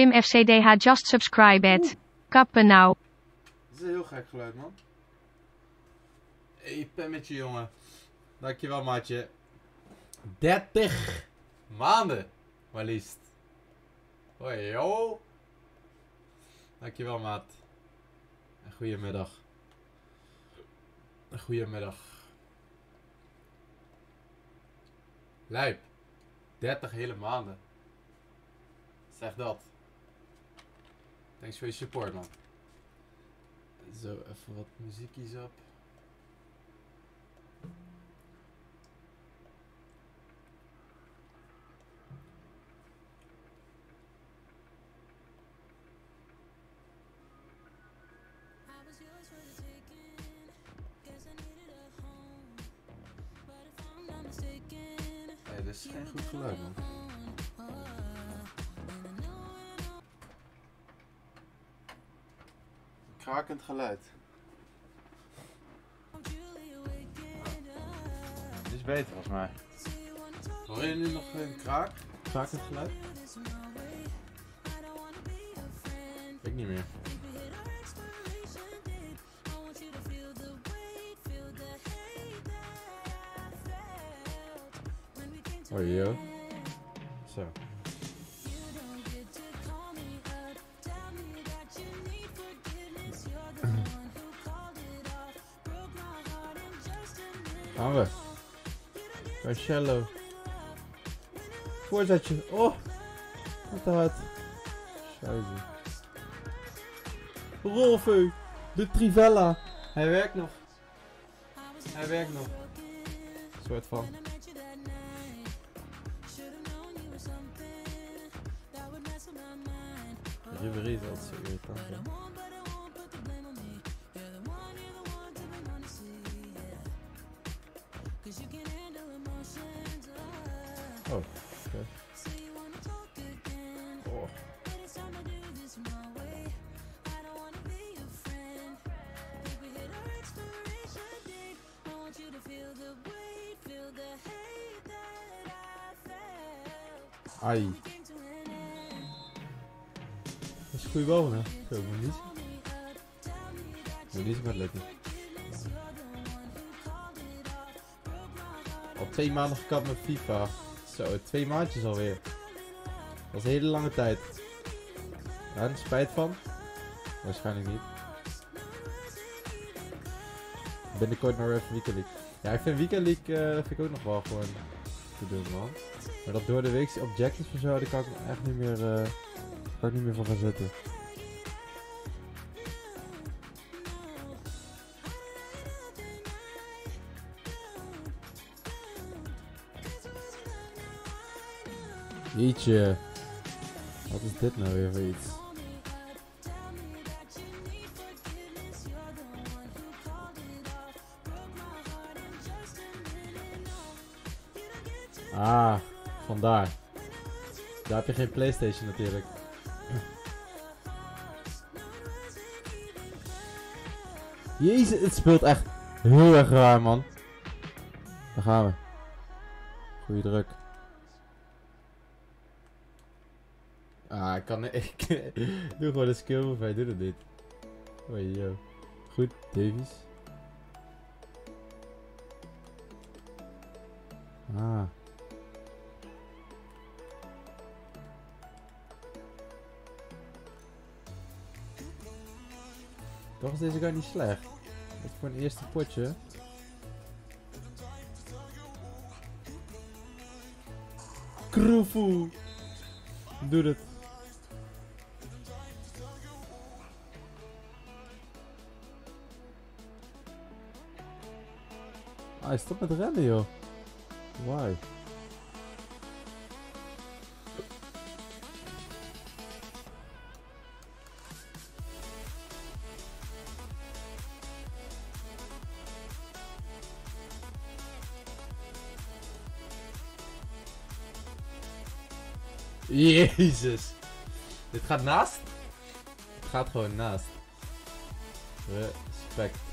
Pim FCDH just subscribe it. Kappen nou. Dat is een heel gek geluid, man. Hey, pemmetje, jongen. Dankjewel, maatje. 30 maanden, maar liefst. Hoi, yo. Dankjewel, maat. En goedemiddag. Goedemiddag. Lijp. 30 hele maanden. Zeg dat. Thanks voor je support, man. Zo, even wat muziekjes op. Nee, dit is geen goed geluid, man. Krakend geluid. Dit is beter volgens mij. Hoor je nu nog een kraak? Krakend geluid? Ik niet meer. Oh joh. Gaan we. Marcello. Voorzetje. Oh. Wat hard. Scheiße. Rolfeu. De Trivella. Hij werkt nog. Hij werkt nog. Soort van. Ribéry is altijd zo irritant. hè. Hè? Zo. Al twee maanden gekapt met FIFA. Zo, twee maandjes alweer. Dat is een hele lange tijd. Ja, er spijt van? Waarschijnlijk niet. Binnenkort nog even Weekend League. Ja, ik vind Weekend League eh, vind ik ook nog wel gewoon te doen, man. Maar dat door de week objectives en zo, daar kan ik echt niet meer, eh kan ik niet meer van gaan zitten. Jeetje. Wat is dit nou weer voor iets? Ah, vandaar. Daar heb je geen Playstation natuurlijk. Jezus, het speelt echt heel erg raar, man. Daar gaan we. Goeie druk. Ah, ik kan... Ik doe gewoon een skill move, hij doet het niet. Oei, yo. Goed, Davies. Ah. Toch is deze guy niet slecht. Voor een eerste potje. Kroefoe! Doe het. Hij stopt met rennen, joh. Why? Jezus. Dit gaat naast? Het gaat gewoon naast. Respect.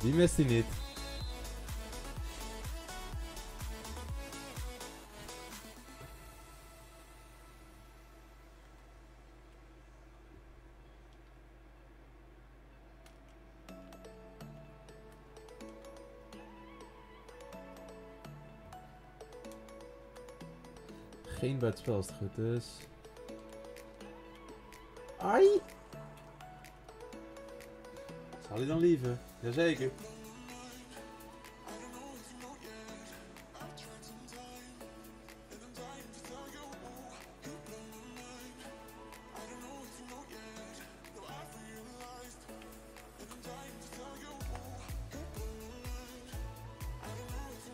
Die mist hij niet. Geen buitenspel als het goed is. Ai! Hij dan liever? Jazeker.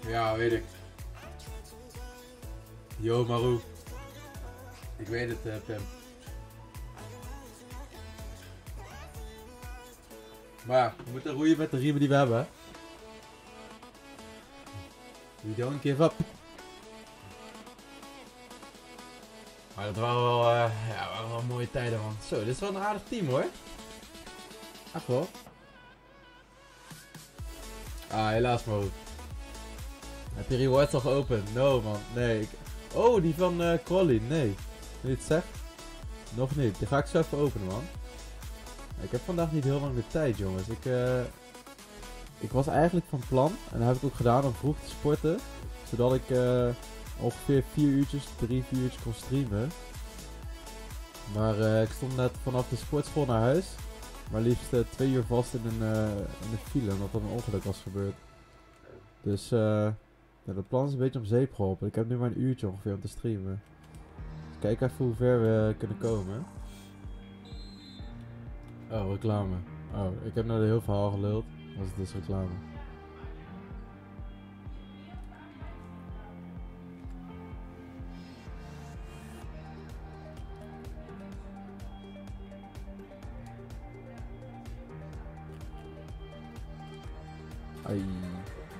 Ja, weet ik. Yo, Maru. Ik weet het, Pim. Maar we moeten roeien met de riemen die we hebben. We don't give up. Maar dat waren wel, eh, ja, waren wel mooie tijden, man. Zo, dit is wel een aardig team, hoor. Echt wel. Ah, helaas, Maru. Heb je rewards al geopend? No man, nee. Ik- Oh, die van Crowley, nee. Het zegt? Nog niet, die ga ik zo even openen man. Ik heb vandaag niet heel lang de tijd jongens. Ik, eh, ik was eigenlijk van plan, en dat heb ik ook gedaan, om vroeg te sporten. Zodat ik eh, ongeveer 4 uurtjes, 3, 4 uurtjes kon streamen. Maar eh, ik stond net vanaf de sportschool naar huis. Maar liefst twee uur vast in een, in file, omdat er een ongeluk was gebeurd. Dus dat plan is een beetje om zeep geholpen. Ik heb nu maar een uurtje ongeveer om te streamen. Dus kijk even hoe ver we kunnen komen. Oh, reclame. Oh, ik heb nou heel verhaal geluld. Was het dus reclame. Ai.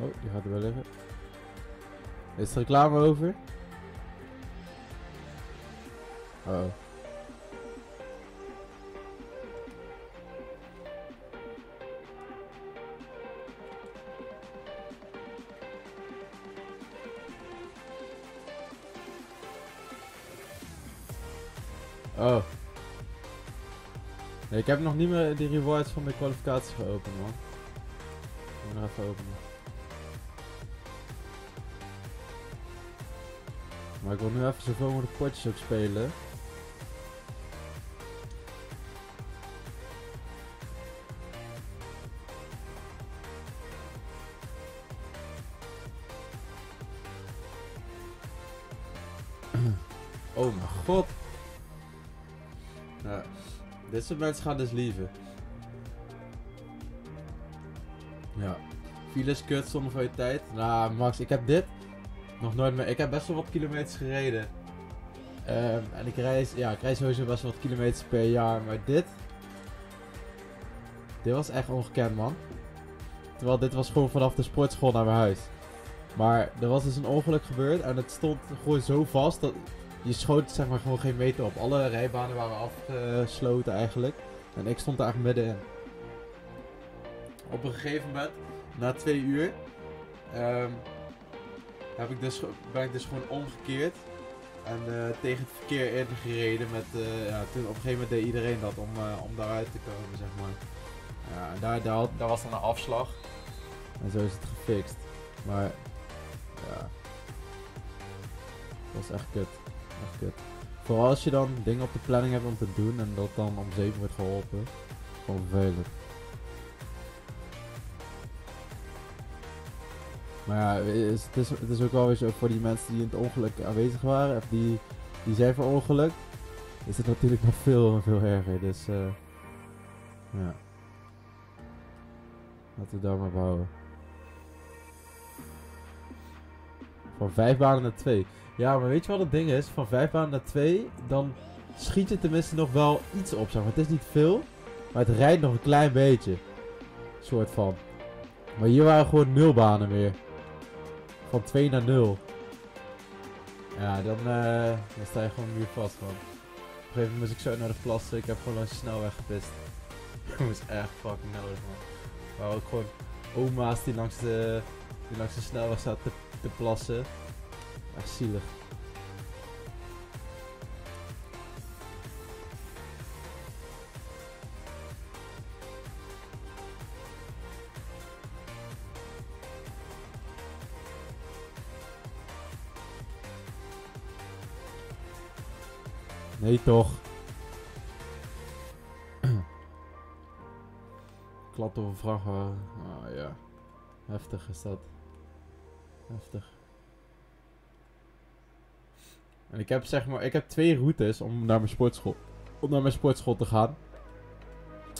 Oh, die gaat er wel liggen. Is er reclame over? Oh. Oh. Ik heb nog niet meer de rewards van de kwalificatie geopend, man. Ik moet nog even openen. Maar ik wil nu even zoveel mogelijk potjes ook spelen. Mensen gaan dus liever. Ja. Files kut zonder van je tijd. Nou, Max, ik heb dit nog nooit meer. Ik heb best wel wat kilometers gereden. Ehm, en ik reis, ja, ik reis sowieso best wel wat kilometers per jaar. Maar dit. Dit was echt ongekend, man. Terwijl dit was gewoon vanaf de sportschool naar mijn huis. Maar er was dus een ongeluk gebeurd en het stond gewoon zo vast dat je schoot zeg maar gewoon geen meter op. Alle rijbanen waren afgesloten eigenlijk. En ik stond daar middenin. Op een gegeven moment, na twee uur, ehm, heb ik dus, ben ik dus gewoon omgekeerd. En eh, tegen het verkeer ingereden met, eh, ja, toen op een gegeven moment deed iedereen dat om, eh, om daaruit te komen, zeg maar. Ja, en daar, daar, daar was dan een afslag. En zo is het gefixt. Maar, ja. Dat was echt kut. Echt kut. Vooral als je dan dingen op de planning hebt om te doen en dat dan om zeven wordt geholpen. Gewoon vervelend. Maar ja, het is, is ook wel weer zo voor die mensen die in het ongeluk aanwezig waren, of die, die zijn verongelukt, is het natuurlijk nog veel, veel erger. Dus, eh ja. Laten we daar maar bouwen. Van vijf banen naar twee. Ja, maar weet je wat het ding is? Van vijf banen naar twee, dan schiet je tenminste nog wel iets op. Zeg maar. Het is niet veel, maar het rijdt nog een klein beetje. Soort van. Maar hier waren gewoon nul banen meer. Van 2 naar 0. Ja, dan, eh, dan sta je gewoon muur vast, man. Op een gegeven moment moest ik zo naar de plassen. Ik heb gewoon langs snelweg gepist. Dat was echt fucking nodig, man. Maar ook gewoon oma's die langs de, die langs de snelweg zaten te, te plassen. Echt zielig. Nee toch. Klap op een vrachtwagen. Ah ja. Heftig is dat. Heftig. En ik heb zeg maar, ik heb twee routes om naar mijn sportschool, om naar mijn sportschool te gaan.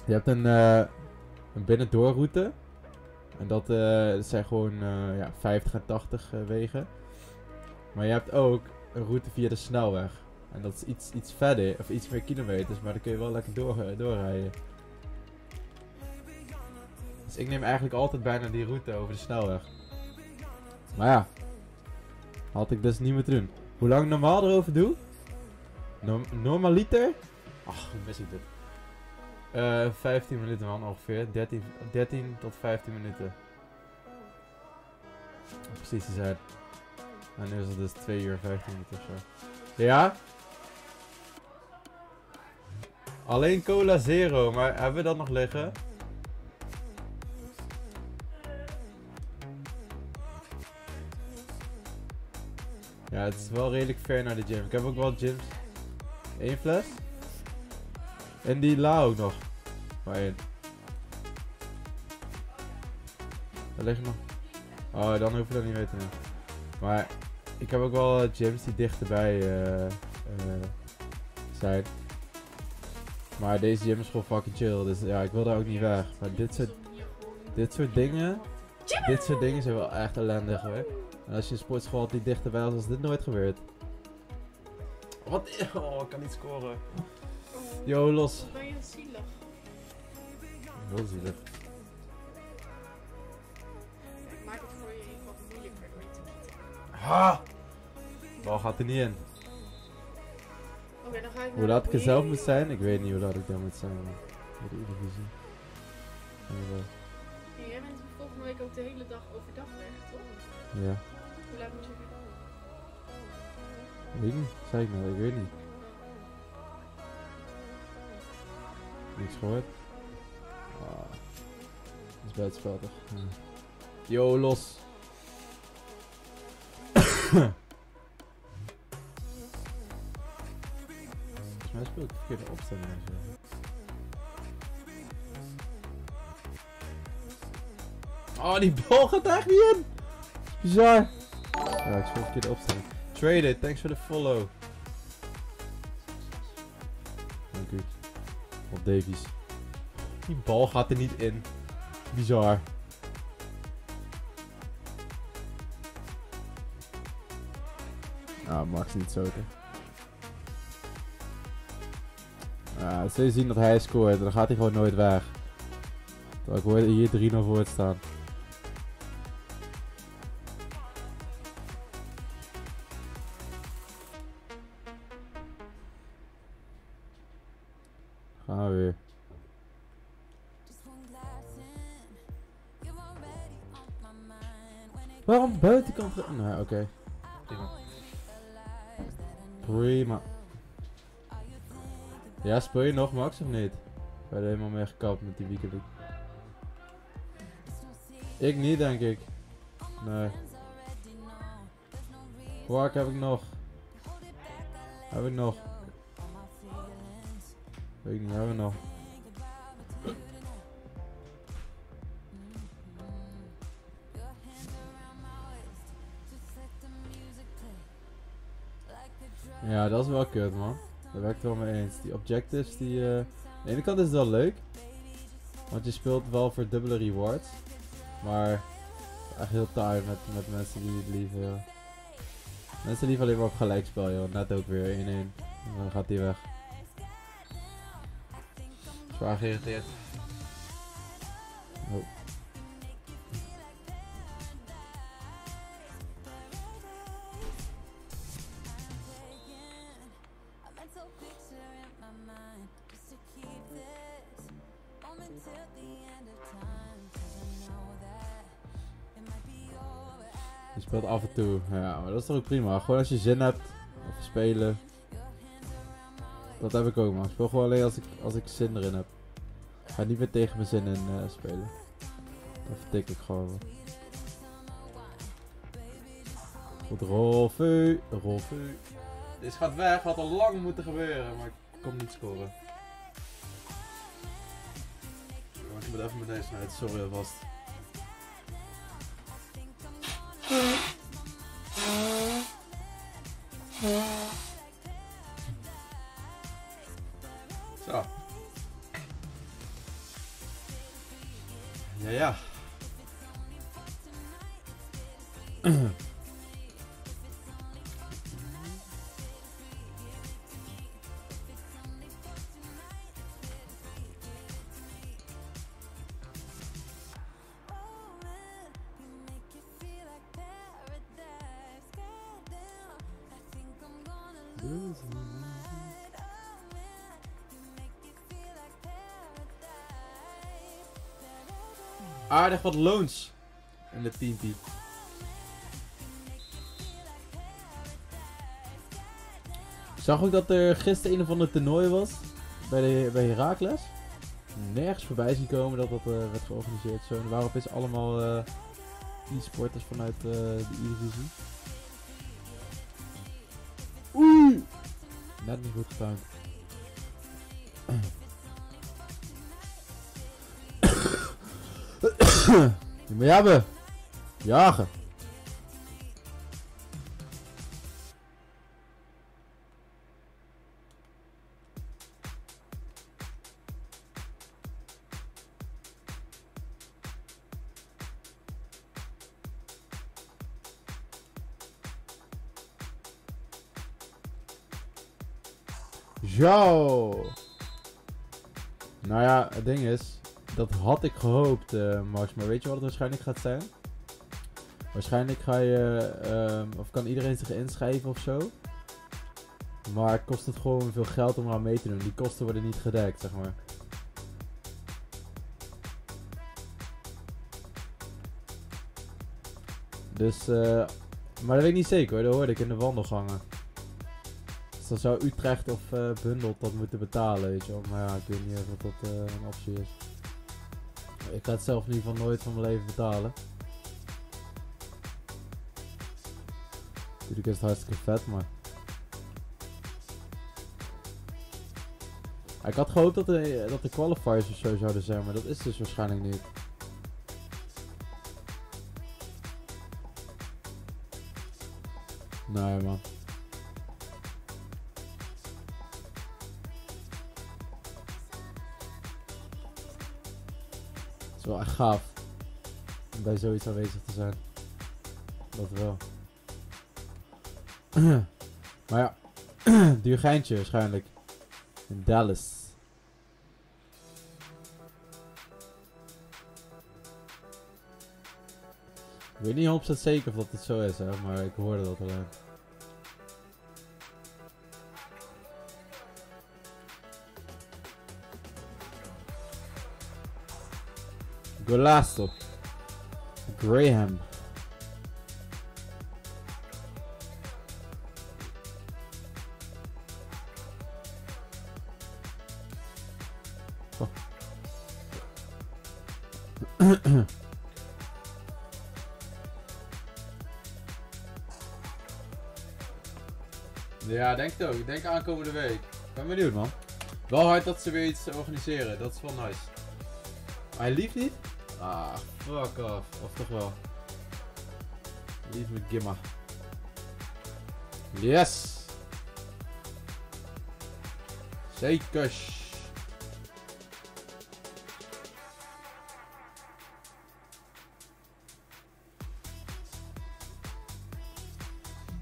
Je hebt een, eh een binnendoorroute. En dat eh, zijn gewoon eh, ja, 50 en 80 eh, wegen. Maar je hebt ook een route via de snelweg. En dat is iets, iets verder, of iets meer kilometers, maar dan kun je wel lekker door, doorrijden. Dus ik neem eigenlijk altijd bijna die route over de snelweg. Maar ja, had ik dus niet moeten doen. Hoe lang normaal erover doe? Norm normaliter? Ach, hoe mis ik dit? Eh 15 minuten man ongeveer. 13, 13 tot 15 minuten. Precies te zijn. En nu is het dus 2 uur 15 minuten of zo. Ja? Alleen cola zero, maar hebben we dat nog liggen? Ja, het is wel redelijk ver naar de gym. Ik heb ook wel gyms. Eén fles? En die la ook nog. Waarin? Daar ligt nog. Oh, dan hoef je dat niet weten. Maar ik heb ook wel eh, gyms die dichterbij eh, zijn. Maar deze gym is gewoon fucking chill. Dus ja, ik wil daar ook niet weg. Maar dit soort, dit soort dingen. Dit soort dingen zijn wel echt ellendig hoor. En als je een sportschool had die dichterbij was, was dit nooit gebeurd. Wat? Oh, ik kan niet scoren. Yo, los. Ben je zielig? Heel zielig. Ik maak het voor je wat moeilijker door je te bieden. Ha! Bal gaat er niet in. Oké, dan ga ik Hoe laat ik er zelf moet zijn, ik weet niet hoe laat ik daar moet zijn. man. Bij de Eredivisie. Ja, jij bent volgende week ook de hele dag overdag weg, toch? Ja, Je weer? weet ik ik nou, ik weet niet. Niks gehoord. Ah, spel toch? Ja. Yo, los. Speel ik opstelling. en zo. Oh, die gaat echt niet in! Bizar! Ja, ik speel de verkeerde opstelling. Trader, thanks for the follow. Dank u. Op Davies. Die bal gaat er niet in. Bizar. Ah, Max niet zo te. Ah, je zien dat hij scoort, dan gaat hij gewoon nooit weg. Terwijl ik hoor hier 3-0 voor het staan. Nee, oké. Prima. Prima. Ja, speel je nog Max of niet? Ben je helemaal mee gekapt met die weekend? Ik niet, denk ik. Nee. Quark heb ik nog. Heb ik nog. Weet ik niet, hebben we nog. Ja, dat is wel kut, man. Daar het wel mee eens. Die objectives, die... eh, aan de ene kant is het wel leuk. Want je speelt wel voor dubbele rewards. Maar... Echt heel taai met, met mensen die het liever... Mensen liever alleen maar op gelijkspel, joh. Net ook weer 1-1. En Dan gaat die weg. Zwaar geïrriteerd. Ja, maar dat is toch ook prima. Gewoon als je zin hebt. Even spelen. Dat heb ik ook, man. Ik speel gewoon alleen als ik, als ik zin erin heb. Ik ga niet meer tegen mijn zin in eh, spelen. Dat vertik ik gewoon. Goed, Rolfeu. Rolfeu. Dit gaat weg, had al lang moeten gebeuren, maar ik kon niet scoren. Ik moet even mijn neus snijden, sorry alvast. Aardig wat loons in de teampie. Zag ook dat er gisteren een of ander toernooi was bij, de, bij Herakles. Nergens voorbij zien komen dat dat eh, werd georganiseerd. Zo. En waarop is allemaal eh e-sporters vanuit eh, de E-divisie. Net niet goed getimed. Je moet hebben. Jagen. Zo. Nou ja, het ding is, dat had ik gehoopt, eh Max. Maar weet je wat het waarschijnlijk gaat zijn? Waarschijnlijk ga je, ehm, of kan iedereen zich inschrijven of zo. Maar kost het gewoon veel geld om eraan mee te doen. Die kosten worden niet gedekt, zeg maar. Dus, eh, maar dat weet ik niet zeker hoor. Dat hoorde ik in de wandelgangen. Dus dan zou Utrecht of eh Bundelt dat moeten betalen, weet je wel. Maar ik weet niet of dat een optie is. Ik ga het zelf in ieder geval nooit van mijn leven betalen. Natuurlijk is het hartstikke vet, maar... Ik had gehoopt dat de, dat de qualifiers of zo zouden zijn, maar dat is dus waarschijnlijk niet. Nee man. Wel echt gaaf om bij zoiets aanwezig te zijn. Dat wel. maar ja, duur geintje waarschijnlijk. In Dallas. Ik weet niet 100% zeker of dat het zo is, hè, maar ik hoorde dat alleen. Golazo. Graham. Ja, denk het ook. Ik denk aankomende week. Ik ben benieuwd, man. Wel hard dat ze weer iets organiseren. Dat is wel nice. Hij lief niet? Ah, fuck off. Of toch wel? Lief met Gimma. Yes! Zeker.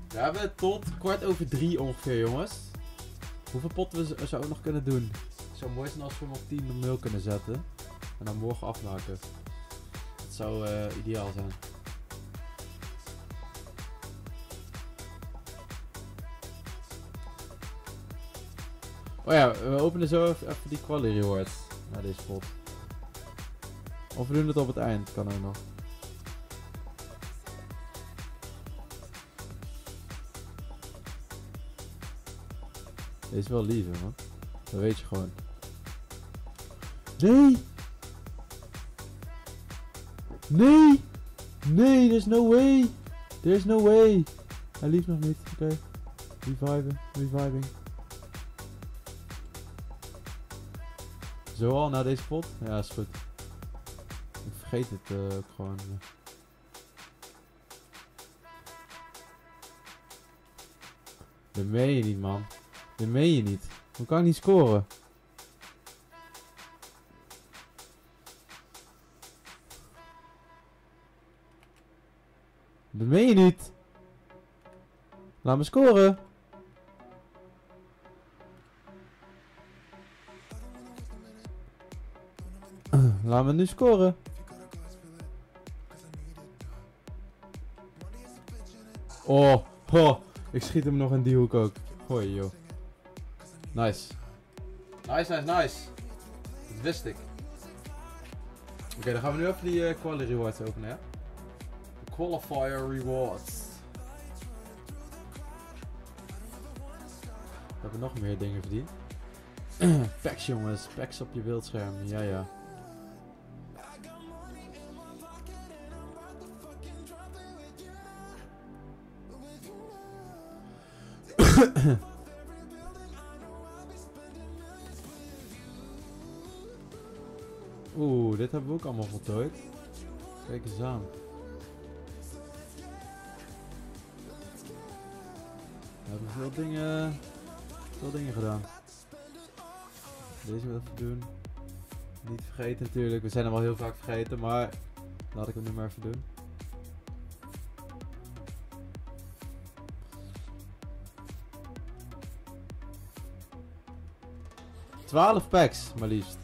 We hebben tot kwart over drie ongeveer, jongens. Hoeveel potten we zouden nog kunnen doen? Het zou mooi zijn als we hem op 10 0 kunnen zetten. En dan morgen afmaken. Dat zou eh, ideaal zijn. Oh ja, we openen zo even, die quali rewards. Naar deze pot. Of we doen het op het eind, kan ook nog. Deze is wel lief, man. Dat weet je gewoon. Nee! Nee! Nee, there's no way! There's no way! Hij lief nog niet, oké. Reviven, reviving. Zo al naar deze pot? Ja, is goed. Ik vergeet het eh, gewoon. Dat meen je niet, man. Dat meen je niet. Hoe kan ik niet scoren? Dat meen je niet. Laat me scoren. Laat me nu scoren. Oh, oh, ik schiet hem nog in die hoek ook. Gooi joh. Nice. Nice, nice, nice. Dat wist ik. Oké, dan gaan we nu even die eh, quality rewards openen, hè? Qualifier rewards. We hebben nog meer dingen verdiend. packs jongens, packs op je beeldscherm, ja ja. Oeh, dit hebben we ook allemaal voltooid. Kijk eens aan. Hebben veel dingen, veel dingen gedaan. Deze wil even doen. Niet vergeten natuurlijk, we zijn hem al heel vaak vergeten, maar laat ik hem nu maar even doen. Twaalf packs, maar liefst.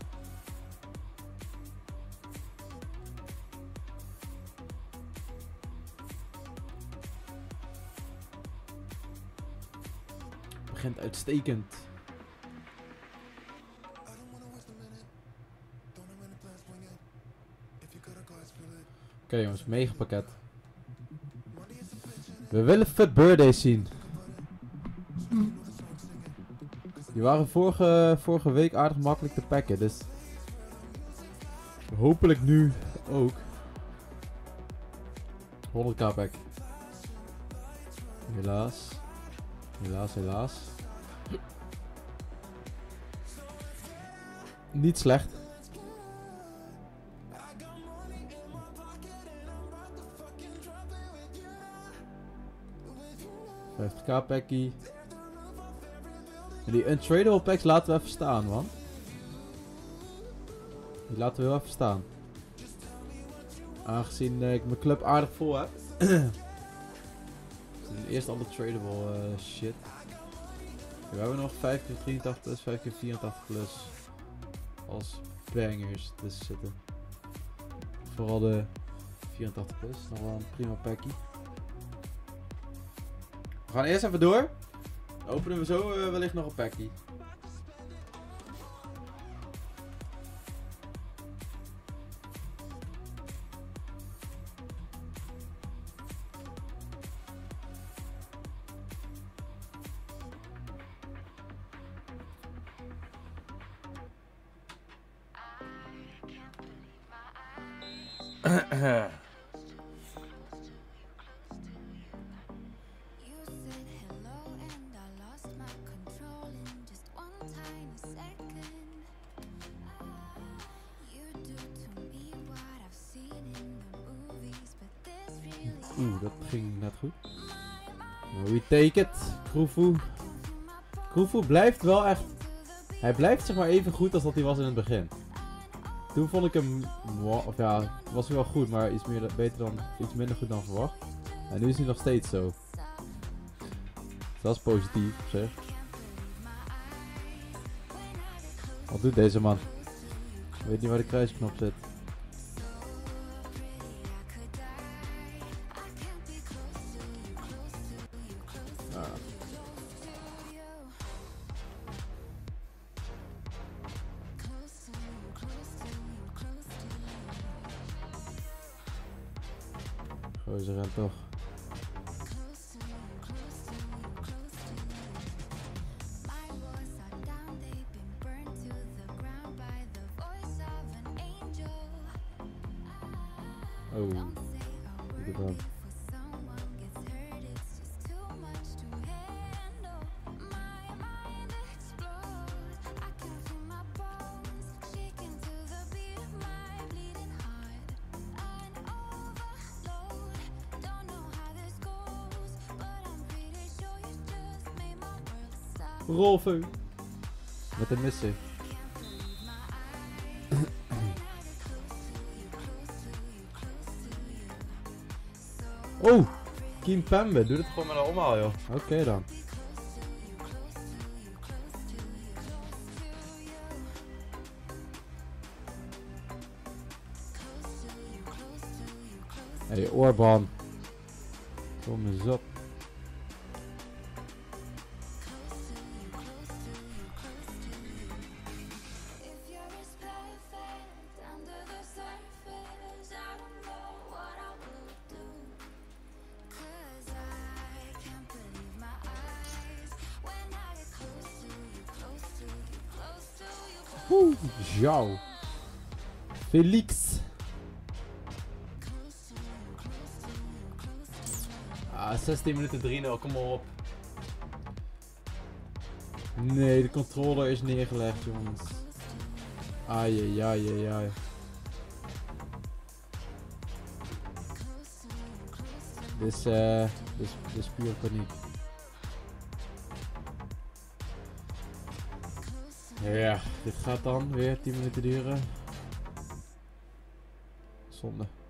Begint uitstekend. Oké jongens, mega pakket. We willen Fit Birthdays zien. Die waren vorige, vorige week aardig makkelijk te pakken, dus... Hopelijk nu ook. 100k pack. Helaas. Helaas, helaas. Niet slecht. k packie. Die untradable packs laten we even staan, man. Die laten we wel even staan. Aangezien eh, ik mijn club aardig vol heb. Eerst alle tradable eh, shit. we hebben nog 5 keer 83 plus, 5 keer 84 plus. Als bangers tussen zitten. Vooral de 84 plus. Nog wel een prima packie. We gaan eerst even door. Openen we zo eh, wellicht nog een packie. Kroefoe. Kroefoe blijft wel echt... Hij blijft zeg maar even goed als dat hij was in het begin. Toen vond ik hem... Of ja, was hij wel goed, maar iets, meer, beter dan, iets minder goed dan verwacht. En nu is hij nog steeds zo. Dat is positief zich. Wat doet deze man? Ik weet niet waar de kruisknop zit. Kim Pembe, doe het gewoon een omhaal, joh. Oké dan. Hé, hey, Orban. Kom eens op. Felix. Ah, 16 minuten 3-0, kom maar op. Nee, de controller is neergelegd, jongens. Ai, ai, ai. Dit is, eh, dit is, dit is puur paniek. Ja, dit gaat dan weer 10 minuten duren. Zonde. Eh,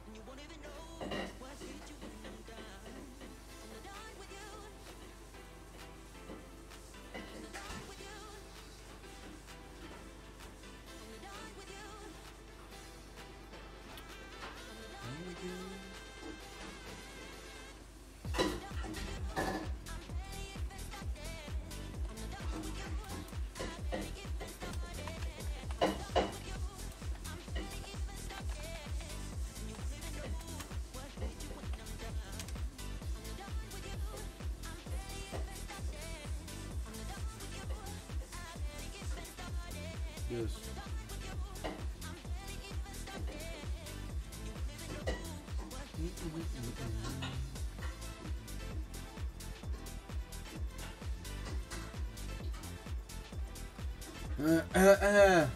jongens. Dus. Eh, eh,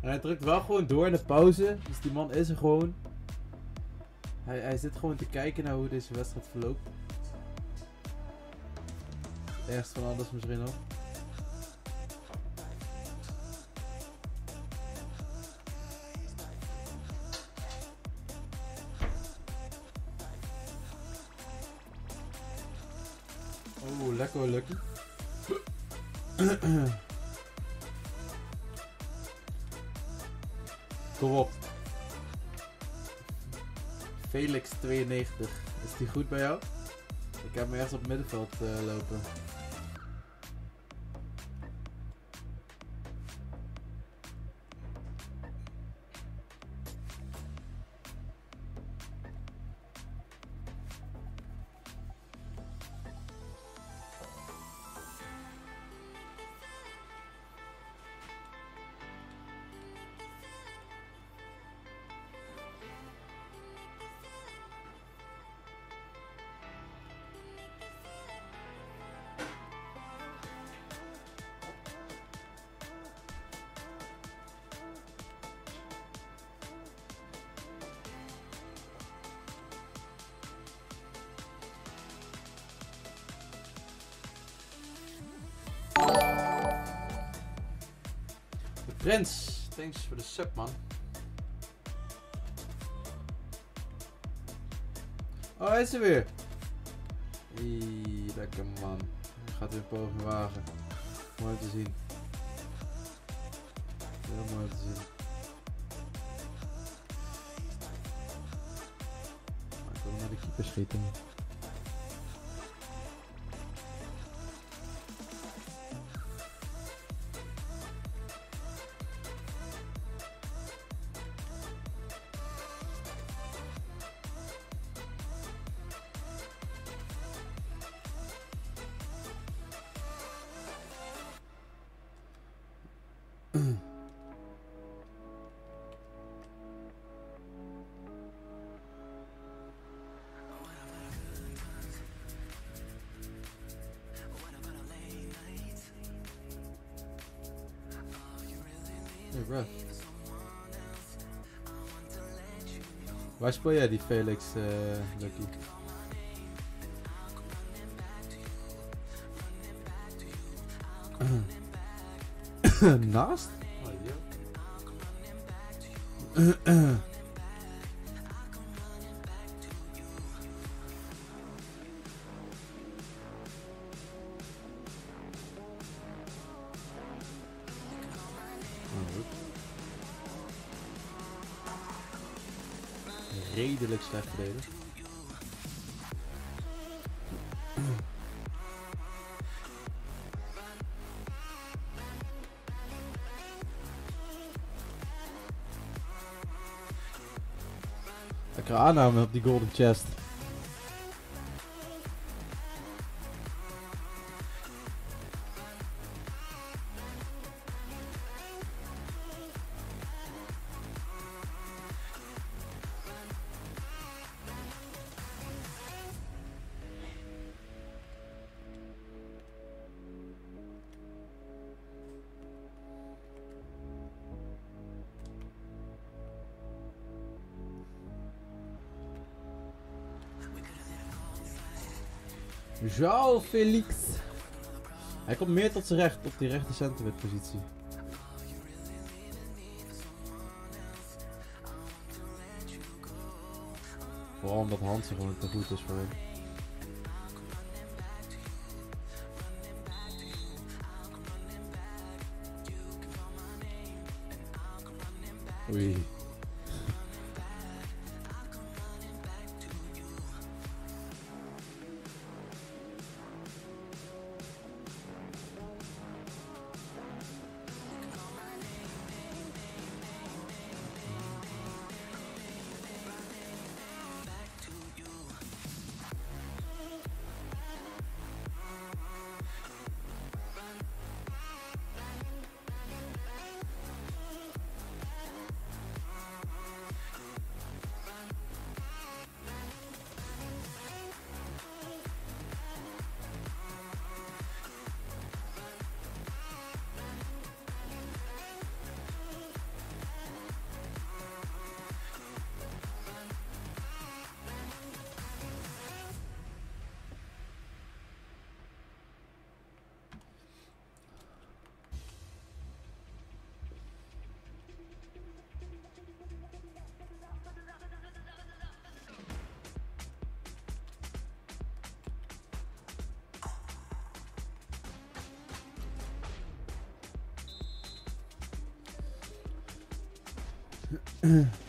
Hij drukt wel gewoon door in de pauze. Dus die man is er gewoon. Hij, hij zit gewoon te kijken naar hoe deze wedstrijd verloopt. Ergst van alles misschien nog. 92. Is die goed bij jou? Ik heb hem ergens op middenveld eh, lopen. Prins, thanks voor de sub man. Oh, hij is er weer. Ie, lekker man. Gaat weer poging wagen. Mooi te zien. Heel mooi te zien. Maar ik wil naar de keeper schieten. Speel jij die Felix, eh Lucky? Naast? Oh, Oh, slecht verdedigd. Lekker aanname op die golden chest. João Felix. Hij komt meer tot zijn recht op die rechter centermid positie. Vooral omdat Hansen gewoon te goed is voor hem. Oei. Mm-hmm.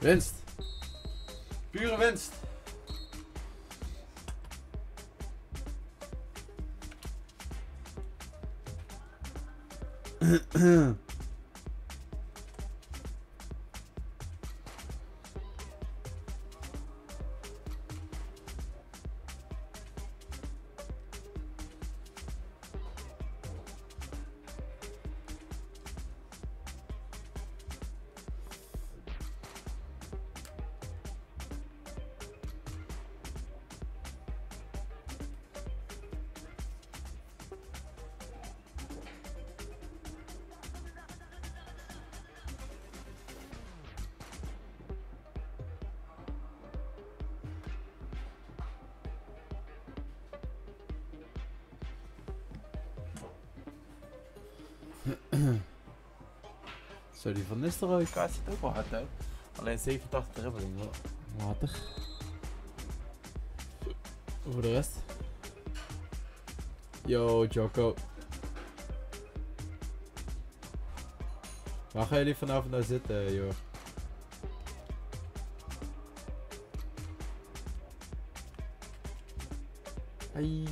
Winst. Pure winst. Zo, die van Nistelrooy. kaart zit ook wel hard uit. Alleen 87 dribbeling. hoor. Matig. Voor de rest. Yo, Joko. Waar gaan jullie vanavond nou zitten, joh? Ai.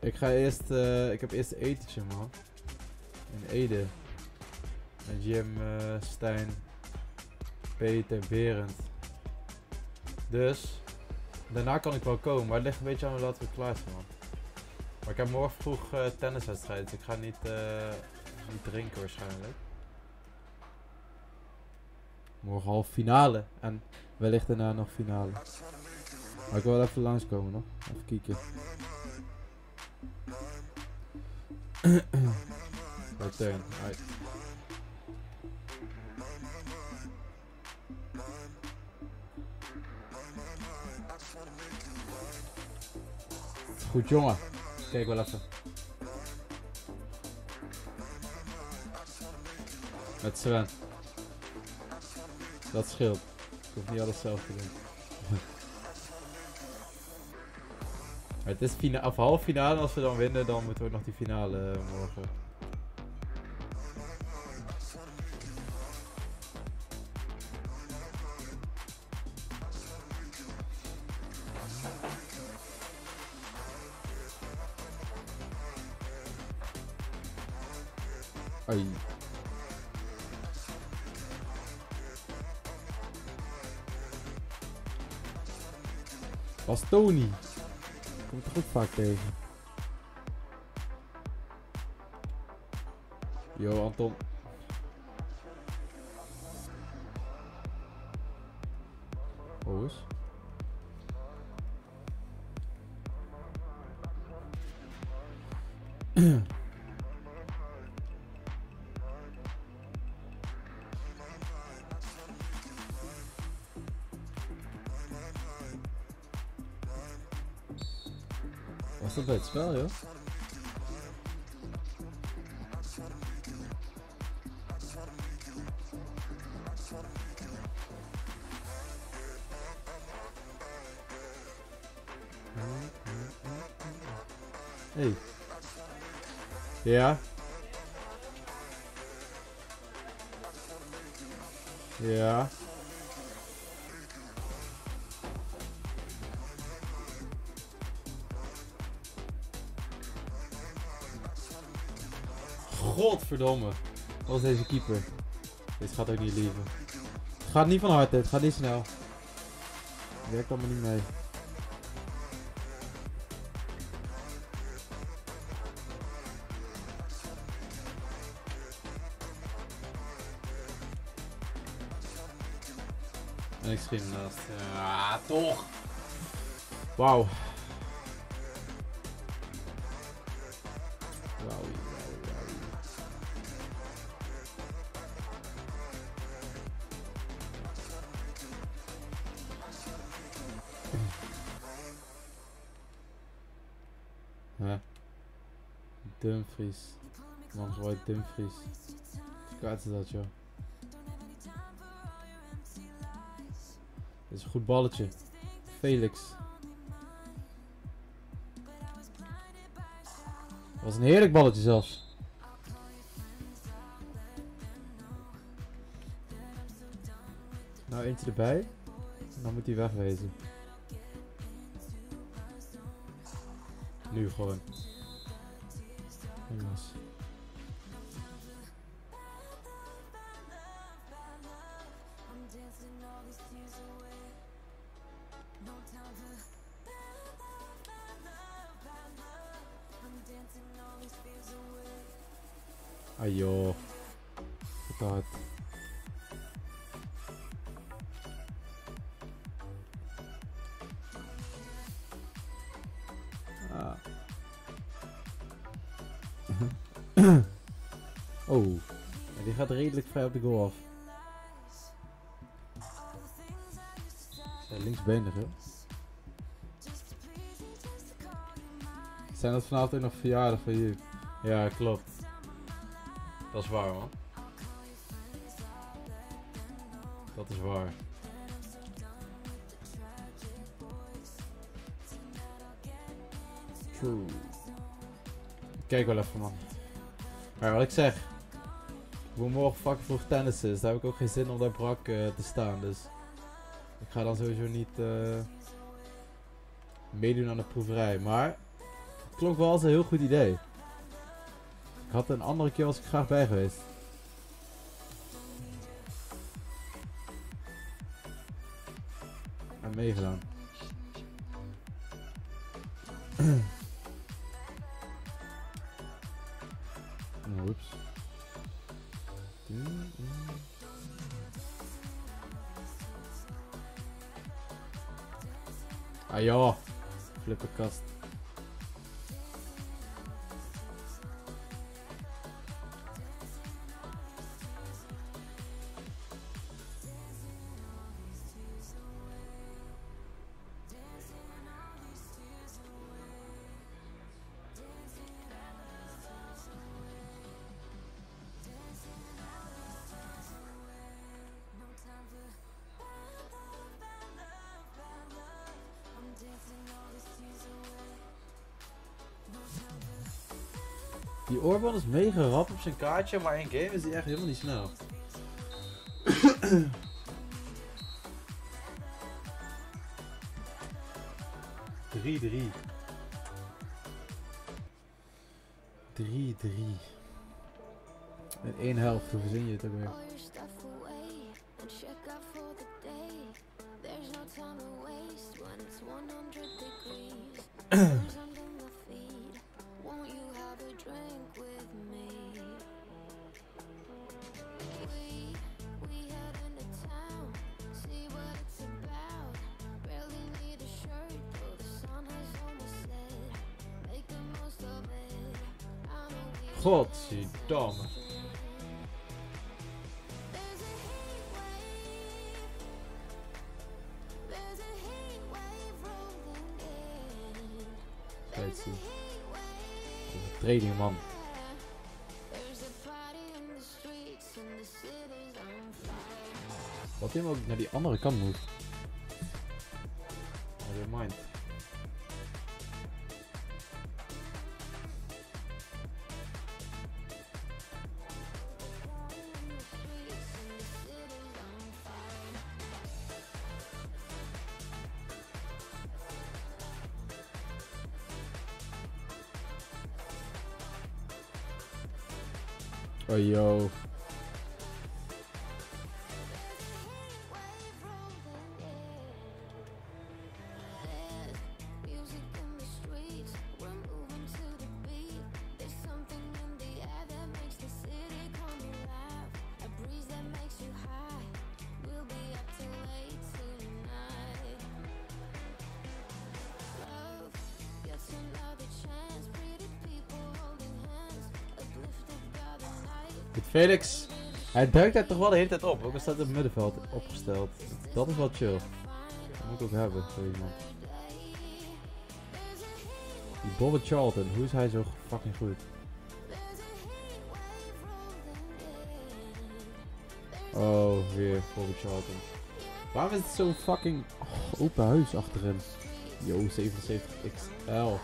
Ik ga eerst, eh, ik heb eerst etentje, man. Ede. Met Jim, eh, Stijn, Peter, Berend. Dus, daarna kan ik wel komen, maar het ligt een beetje aan hoe we klaar zijn, man. Maar ik heb morgen vroeg eh, tenniswedstrijd, dus ik ga niet, eh, drinken waarschijnlijk. Morgen half finale en wellicht daarna nog finale. Maar ik wil wel even langskomen nog, even Goed jongen. Kijk wel even. Met Sven. Dat scheelt. Ik hoef niet alles zelf te doen. Het is fina half finale. Als we dan winnen, dan moeten we nog die finale eh, morgen. Tony. Komt toch ook vaak tegen. Yo, Anton. spell. Hey. Yeah. Yeah. Godverdomme. Wat deze keeper? Deze gaat ook niet lieven. Het gaat niet van harte, het gaat niet snel. Werkt allemaal niet mee. En ik schiet naast. Ja, toch! Wauw, Man, Dumfries. Hoe kaart is dat, joh? Dit is een goed balletje. Felix. Was een heerlijk balletje zelfs. Nou, eentje erbij. En dan moet hij wegwezen. Nu gewoon. Jongens. Joh. Ah. oh. Die gaat redelijk vrij op de goal af. Ja, linksbenig hè. Zijn dat vanavond ook nog verjaardag van jullie? Ja, klopt. Dat is waar man. Dat is waar. True. Kijk wel even man. Maar wat ik zeg. Ik moet morgen fucking vroeg tennissen. Dus daar heb ik ook geen zin om daar brak eh, te staan. Dus ik ga dan sowieso niet eh, meedoen aan de proeverij. Maar het klonk wel als een heel goed idee. Had een andere keer was ik graag bij geweest. En meegedaan. Die Orban is mega rap op zijn kaartje, maar in game is hij echt helemaal niet snel. Drie, drie. Drie, drie. Met één helft, hoe verzin je het ook weer? naar die andere kant moet. Never. Oh, yo. Felix. Hij duikt daar toch wel de hele tijd op. Ook al staat het middenveld opgesteld. Dat is wel chill. Dat moet ook hebben voor iemand. Die Bobby Charlton, hoe is hij zo fucking goed? Oh, weer Bobby Charlton. Waarom is het zo'n fucking oh, open huis achterin? Yo, 77 XL.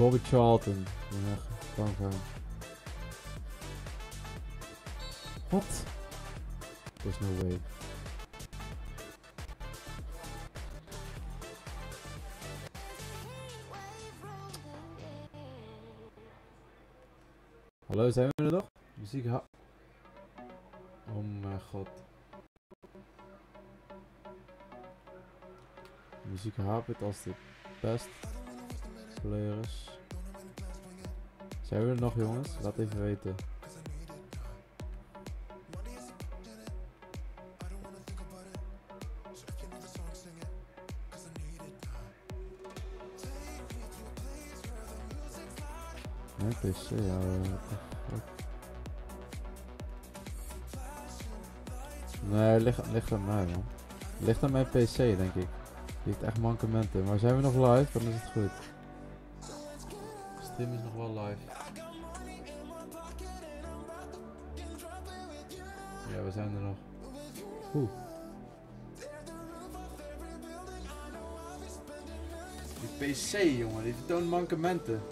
Bobby Charlton. Ja, hem. Wat? There's no way. Hallo, zijn we er nog? Muziek ha... Oh mijn god. Muziek hapert als de best Zijn we er nog jongens? Laat even weten. Nee, PC, ja. fuck. Nee, ligt, ligt aan mij man. Ligt aan mijn PC denk ik. Die heeft echt mankementen. Maar zijn we nog live? Dan is het goed. Stream is nog wel live. Ja, we zijn er nog. Oeh. Die PC jongen, die vertoont mankementen.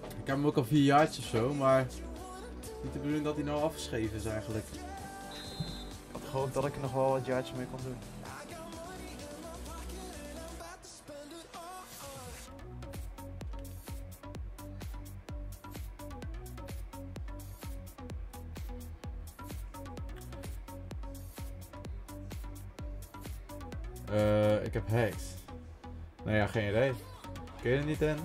Ik heb hem ook al vier jaar of zo, maar niet de bedoeling dat hij nou afgeschreven is eigenlijk. Ik had gehoopt dat ik er nog wel wat jaartjes mee kon doen. Niet in?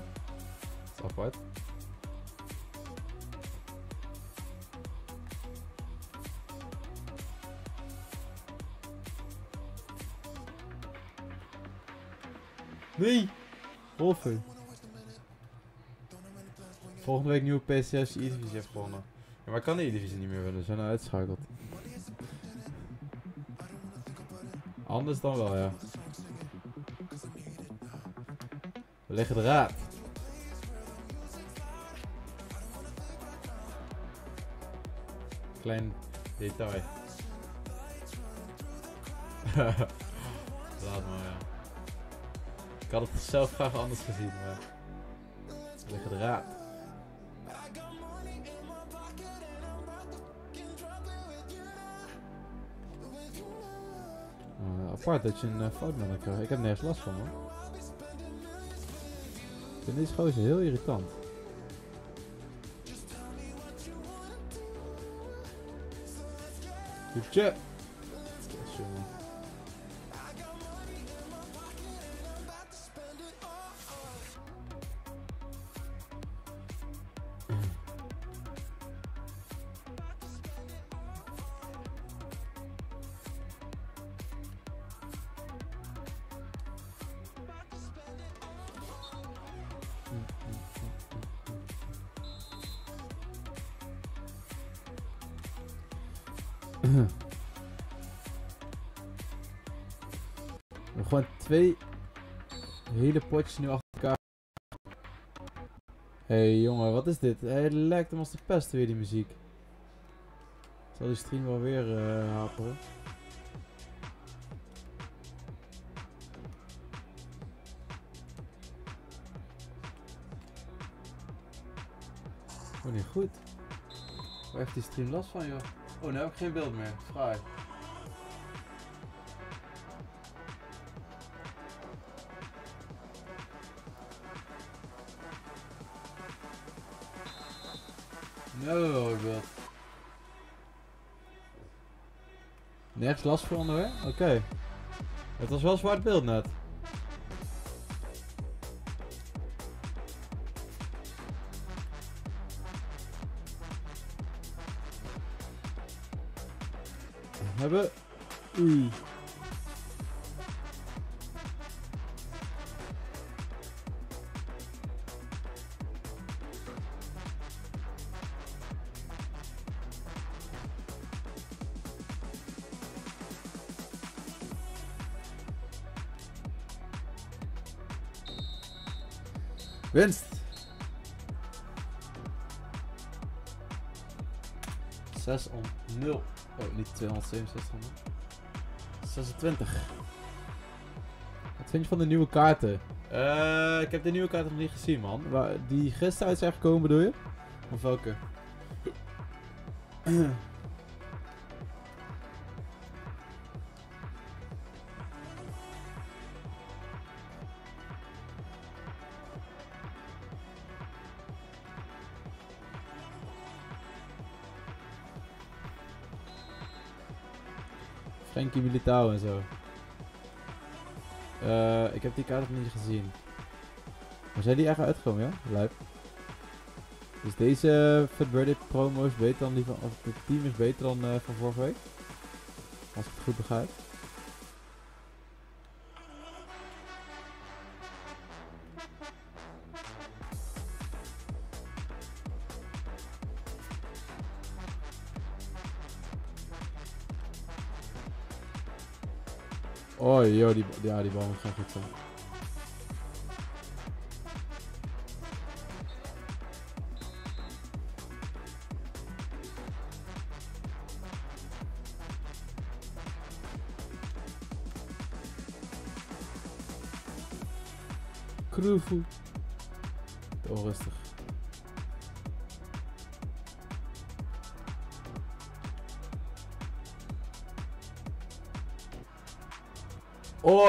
Nee! Wolfen. Volgende week nieuwe PCS E-divisie heeft gewonnen. Ja, maar ik kan de E-divisie niet meer winnen, ze zijn nou uitgeschakeld. Anders dan wel, ja. We leggen de raad. Klein detail. Laat maar, ja. Ik had het zelf graag anders gezien, maar... We leggen de raad. Eh, apart dat je een uh, fout met. Ik heb nergens last van hoor. Vind deze gozer heel irritant. Goedje. Nu achter elkaar. Hé hey, jongen, wat is dit? Hij lijkt hem als de pest weer die muziek. Zal die stream wel weer eh, uh, haperen? Oh, niet goed. Waar heeft die stream last van joh? Oh, nou heb ik geen beeld meer. Fraai. Nergens last van hoor? Oké. Het was wel zwart beeld net. Hebben. Oei. Winst. 6 om 0. Oh, niet 267 honderd. 26. Wat vind je van de nieuwe kaarten? Eh, ik heb de nieuwe kaarten nog niet gezien, man. Waar, die gisteren uit zijn gekomen, bedoel je? Of welke? Militao en zo. Eh, ik heb die kaart nog niet gezien. Maar zijn die echt uitgekomen, ja? Lijp. Dus deze Fat Birthday promo is beter dan die van... Of het team is beter dan eh, van vorige week. Als ik het goed begrijp. Oh joh, die, ja, die bal gaan goed. Kroefoe.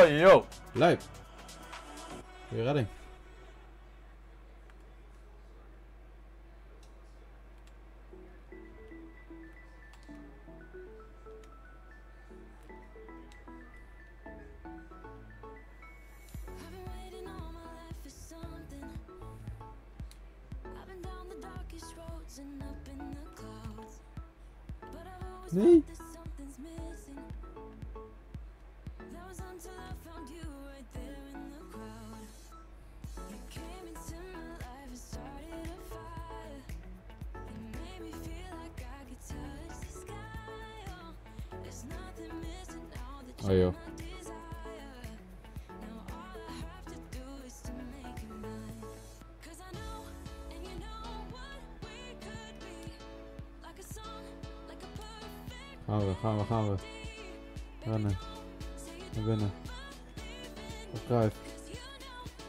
Oh, yo. Lijp. A perfect Gaan we, gaan we, gaan we. Rennen. Naar binnen. Op.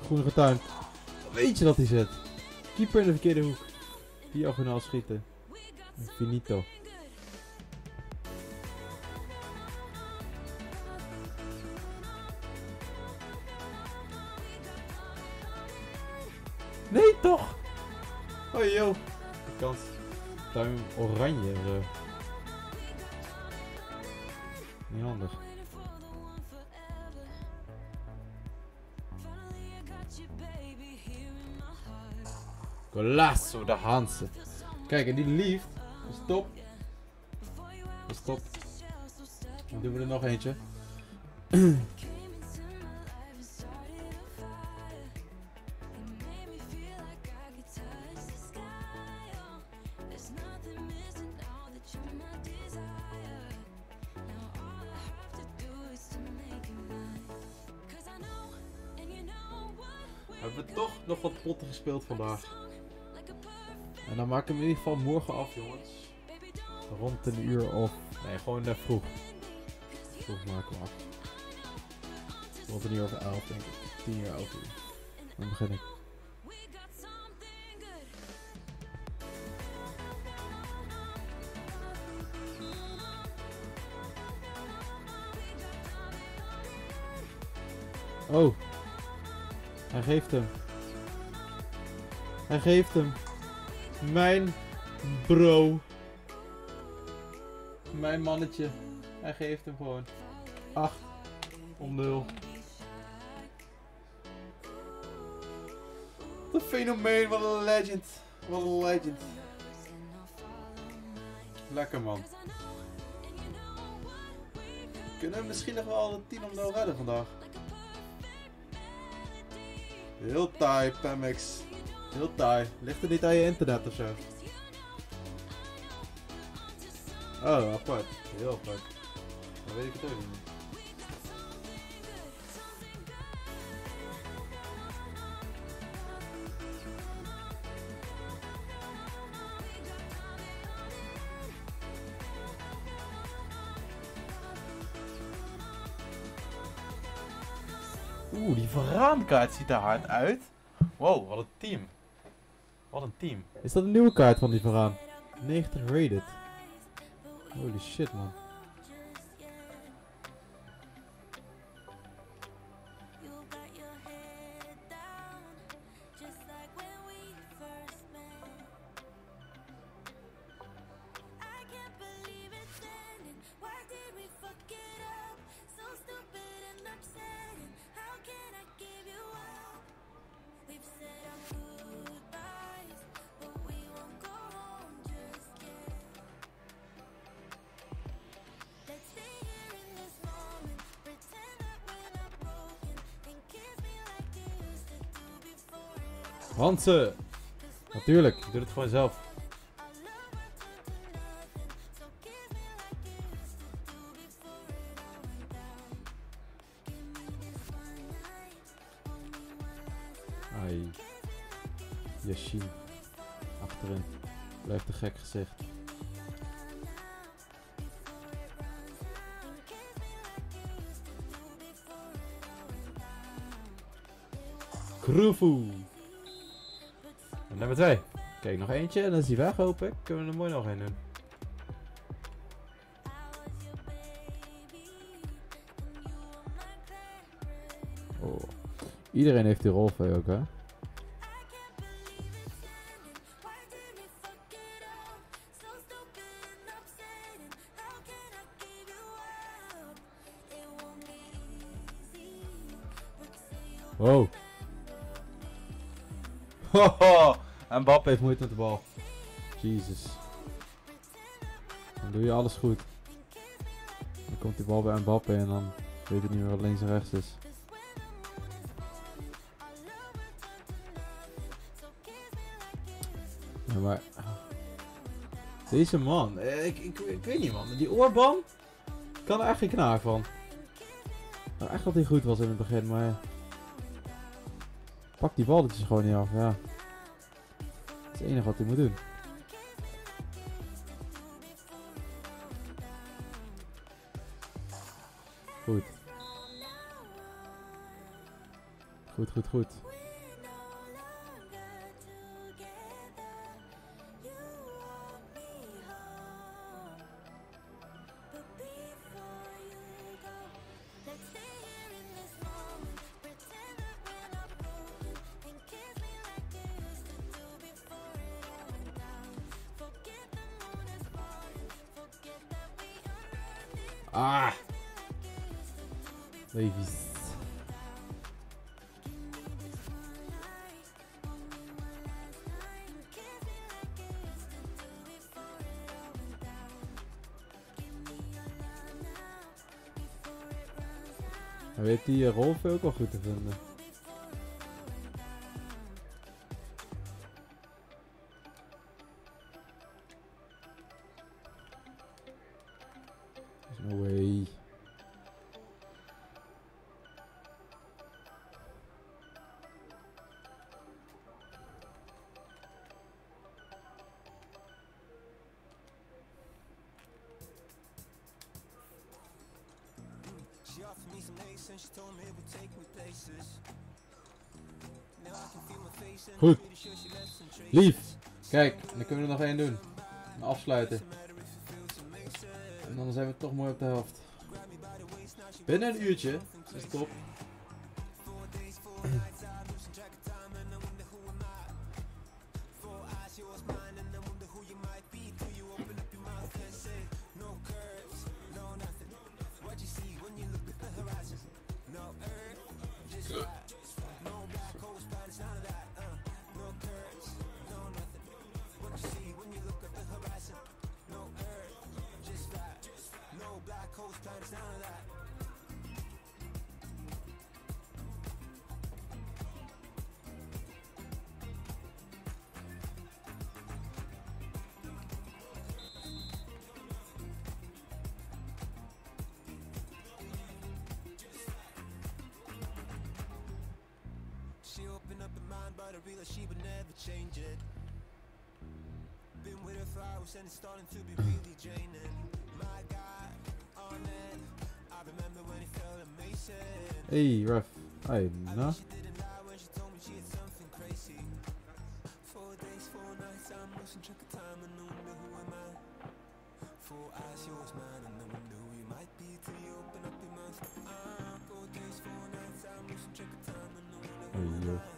Groene getuin. Weet je dat hij zit? Keeper in de verkeerde hoek. Diagonaal schieten. En Finito. Golazo de Hansen. Kijk, en die lief. is top. is top. Dan doen we er nog eentje. Is we Hebben toch nog wat potten gespeeld vandaag. En dan maak ik hem in ieder geval morgen af, jongens. Rond een uur of... Nee, gewoon net vroeg. Vroeg maak ik hem af. Rond een uur of elf, denk ik. Tien uur, elf. Dan begin ik. Oh. Hij geeft hem. Hij geeft hem. Mijn bro. Mijn mannetje. Hij geeft hem gewoon. 8 om 0. Wat een fenomeen, wat een legend. Wat een legend. Lekker man. Kunnen we misschien nog wel de 10 om 0 redden vandaag? Heel taai, Pemex. Heel taai. Ligt er niet aan je internet of zo? Oh, apart. Heel apart. Dan weet ik het ook niet. Oeh, die verraamkaart ziet er hard uit. Wow, wat een team. Wat een team. Is dat een nieuwe kaart van die vooraan? 90 rated. Holy shit man. Hansen! Natuurlijk, je doet het gewoon En dan is hij weg, hoop ik. Kunnen we er mooi nog een doen. Oh. Iedereen heeft die rolvee ook, hè? En Mbappé heeft moeite met de bal. Jezus. Dan doe je alles goed. Dan komt die bal bij Mbappé en dan weet ik niet meer wat links en rechts is. Maar... Deze man, eh, ik, ik, ik weet niet man, die oorband ik kan er echt geen knaak van. Echt dat hij goed was in het begin, maar... Pak die balletjes gewoon niet af, ja. Het enige wat hij moet doen. Goed. Goed, goed, goed. Rolf ook wel goed te vinden. Kijk, dan kunnen we er nog één doen. Afsluiten. En dan zijn we toch mooi op de helft. Binnen een uurtje. Dat is top. Her and it's starting to be really draining. My God, on it. I remember when it felt amazing. Hey, Ruff. Hey, nou. She didn't lie when she told me she had something crazy. Four days, four nights, I'm losing track of time and wonder who am I. Four eyes, yours, mine, and who you might be till you open up your mouth. Ah, four days, four nights, I'm losing track of time and wonder who am. I.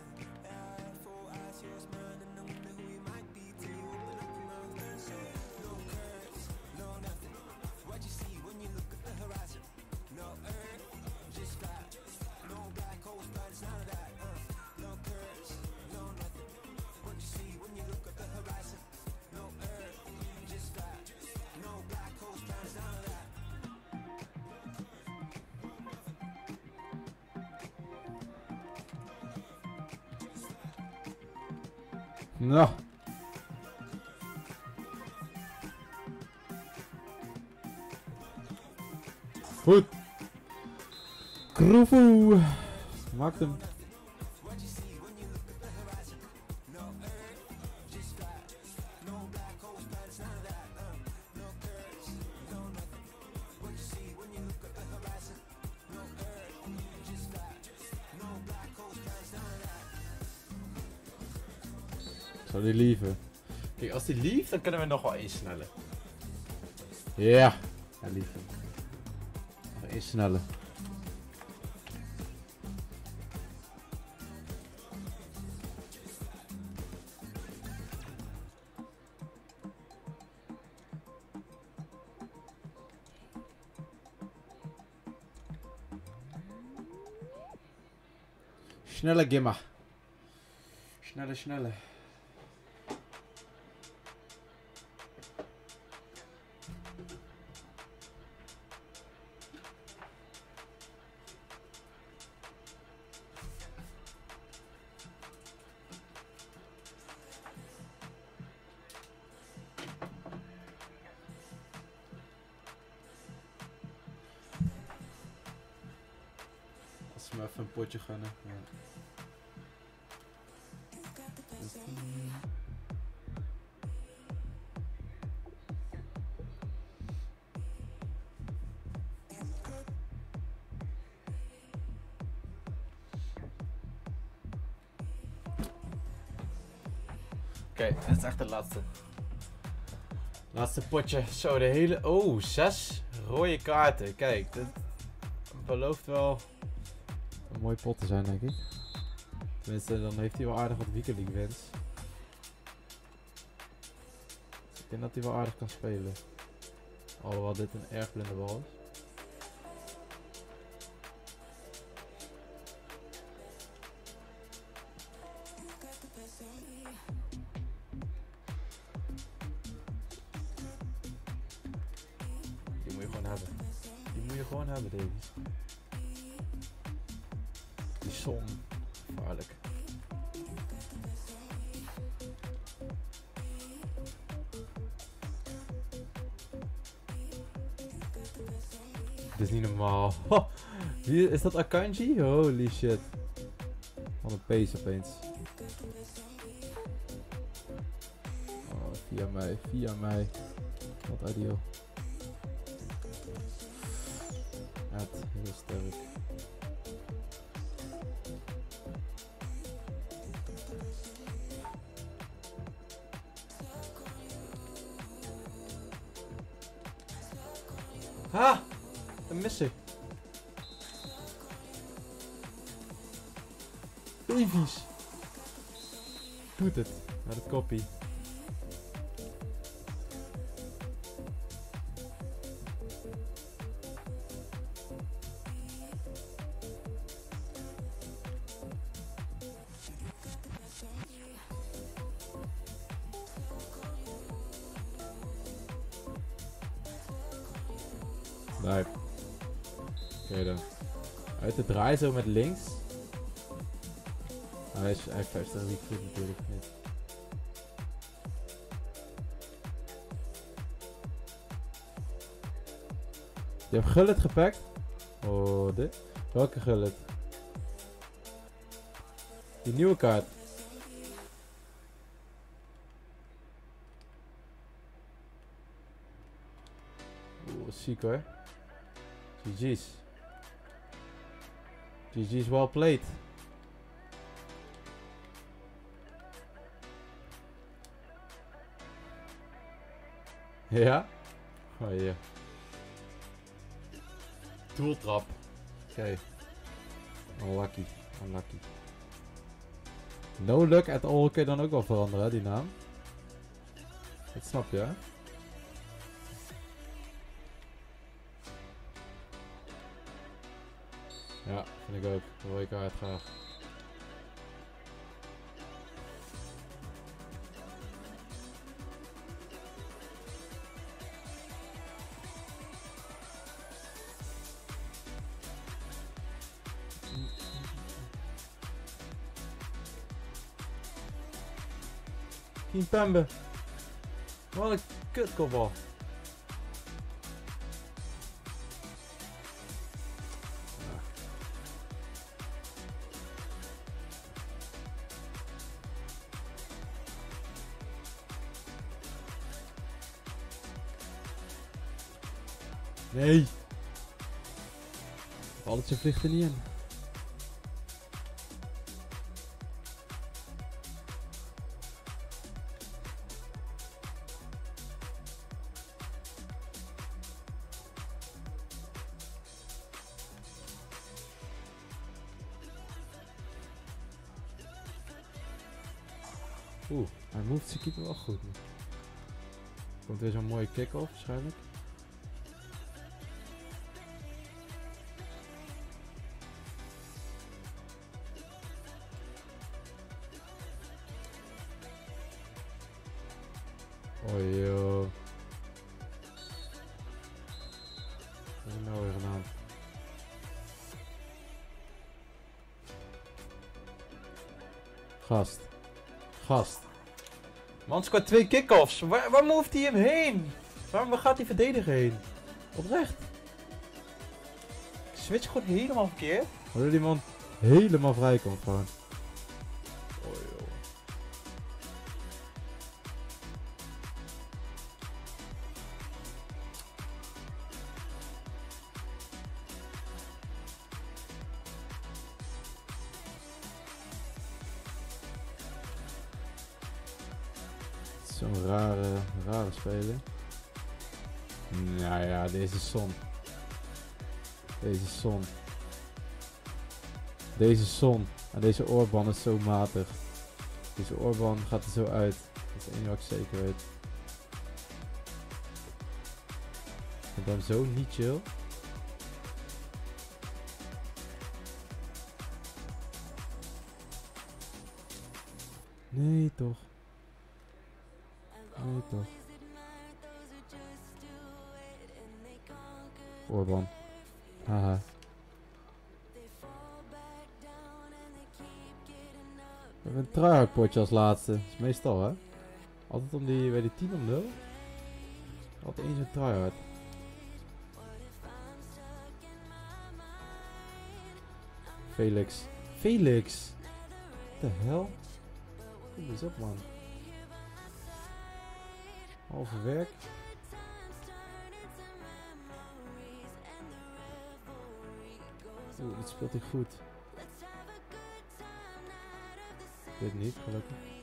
Nou. Goed. Kroefoe. Maakt hem. Kunnen we nog wel eens sneller. Ja. Ja, lieven. Nog eens sneller. Gimma. Sneller, sneller. Als Oké, dit is echt de laatste. Laatste potje. Zo, de hele... Oh, zes rode kaarten. Kijk, dit belooft wel... Een mooi pot te zijn, denk ik. Tenminste, dan heeft hij wel aardig wat Weekend League wins. Ik denk dat hij wel aardig kan spelen. Alhoewel dit een erg blinde bal is. Is dat Akanji? Holy shit. Wat een pace opeens. Oh, via mij, via mij. Wat ideal. Zo met links. Ah, hij, is, hij heeft 50 week goed natuurlijk niet. Je hebt gullet gepakt? Oh, dit? Welke gullet? Die nieuwe kaart. Oeh, ziek hoor. GG's. GG's well played. Ja? Oh ja. Tooltrap. Oké. Unlucky. Unlucky. No luck at all kun je dan ook wel veranderen, die naam. Dat snap je? Ja, vind ik ook. Rode kaart graag. Team Pembe. Wat een kutkopbal. Vliegt er niet in. Oeh, hij moved zijn keeper wel goed. Komt weer zo'n mooie kick-off waarschijnlijk. Gast. Gast. Man scoort twee kick-offs. Waar, waar moved hij hem heen? Waar, waar gaat die verdediger heen? Oprecht. Ik switch gewoon helemaal verkeerd. Waardoor die man helemaal vrij komt gewoon. Zo'n rare, rare speler. Nou ja, deze Son. Deze Son. Deze Son. En deze Orban is zo matig. Deze Orban gaat er zo uit. Dat is enige wat ik zeker weet. Ik hem zo niet chill. Nee toch. Toch. Orban. Haha. We hebben een tryhard potje als laatste. Is meestal hè. Altijd om die, bij die 10 om 0. Altijd eens een tryhard. Felix. Felix! What the hell? Kom eens op man. Halve werk. Oeh, dit speelt hij goed. Dit niet, gelukkig.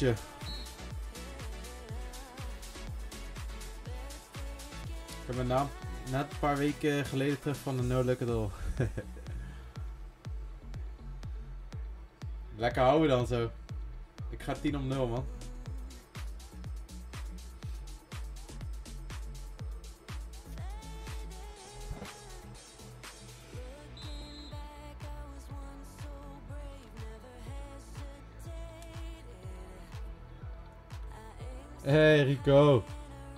Ik heb me na, net een paar weken geleden terug van de No Luck At All. Lekker houden dan zo. Ik ga 10 om 0 man. Hey Rico.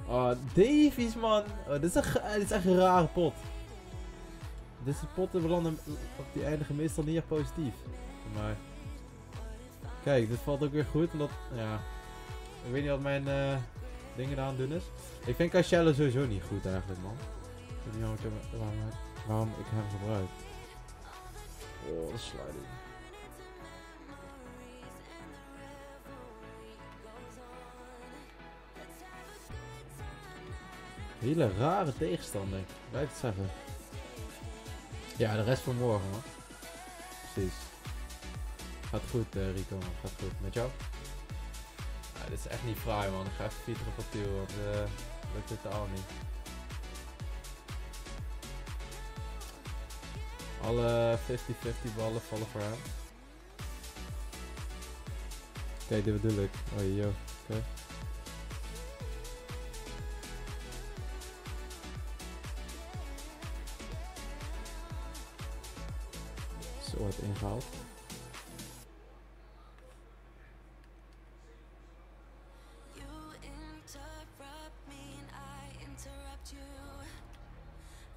Oh, Davies man. Oh, dit, is een, dit is echt een rare pot. Dit soort potten belanden op die eindigen meestal niet echt positief. Mij. Kijk, dit valt ook weer goed. Omdat, ja. Ik weet niet wat mijn eh, dingen aan doen is. Ik vind Castello sowieso niet goed eigenlijk man. Ik weet niet waarom ik hem, waarom ik hem gebruik. Oh, de sliding. Hele rare tegenstander. Blijf het zeggen. Ja, de rest van morgen man. Precies. Gaat goed eh, Rico man. Gaat goed. Met jou? Ja, dit is echt niet fraai man. Ik ga even fieteren op Tiel, want eh lukt totaal niet. Alle 50-50 ballen vallen voor hem. Oké, dit bedoel ik. Oh, yo. Oké.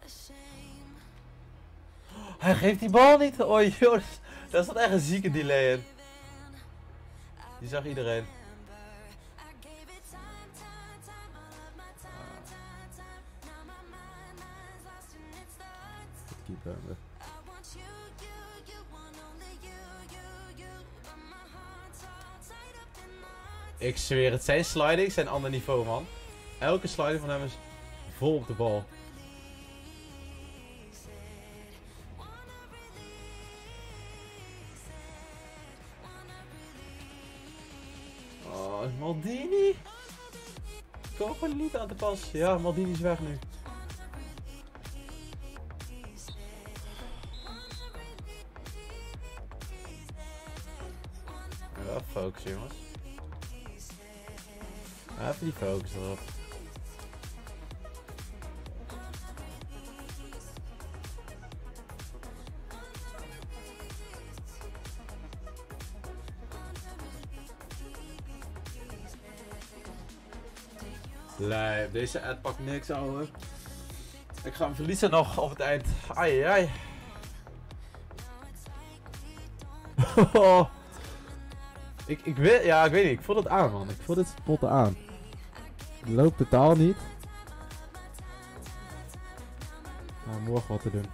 Shame. Hij geeft die bal niet. Oh joh, dat is- daar zat echt een zieke delay in. Die zag iedereen. Zweer het, zijn slidings zijn ander niveau man. Elke sliding van hem is vol op de bal. Oh, Maldini. Kom gewoon niet aan te pas. Ja, Maldini is weg nu. Even focussen jongens. Even die focus. Lijp, deze ad pakt niks ouwe. Ik ga hem verliezen nog op het eind. Ai ai. ik, ik, weet, ja, ik weet niet, ik voel het aan man. Ik voel dit potten aan. Het loopt totaal niet. Nou, morgen wat te doen.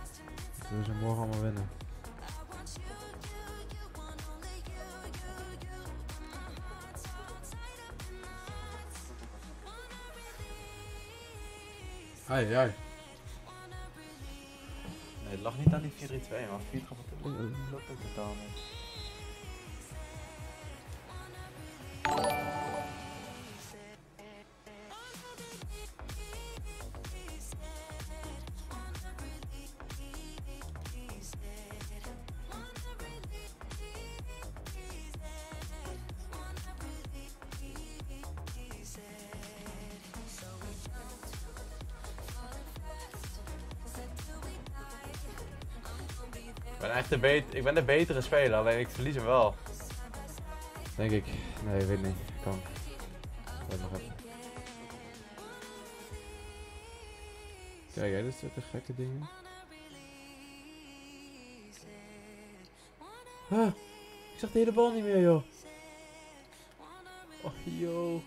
We zullen morgen allemaal winnen. Ai, ai. Nee, het lag niet aan die 4-3-2, maar 4 gaat het loopt ook totaal niet. Ik ben de betere speler, alleen ik verlies hem wel. Denk ik. Nee, ik weet niet. Kan. Nog even. Kijk, hè, dit gekke dingen. Ik zag de hele bal niet meer, joh. Oh, yo.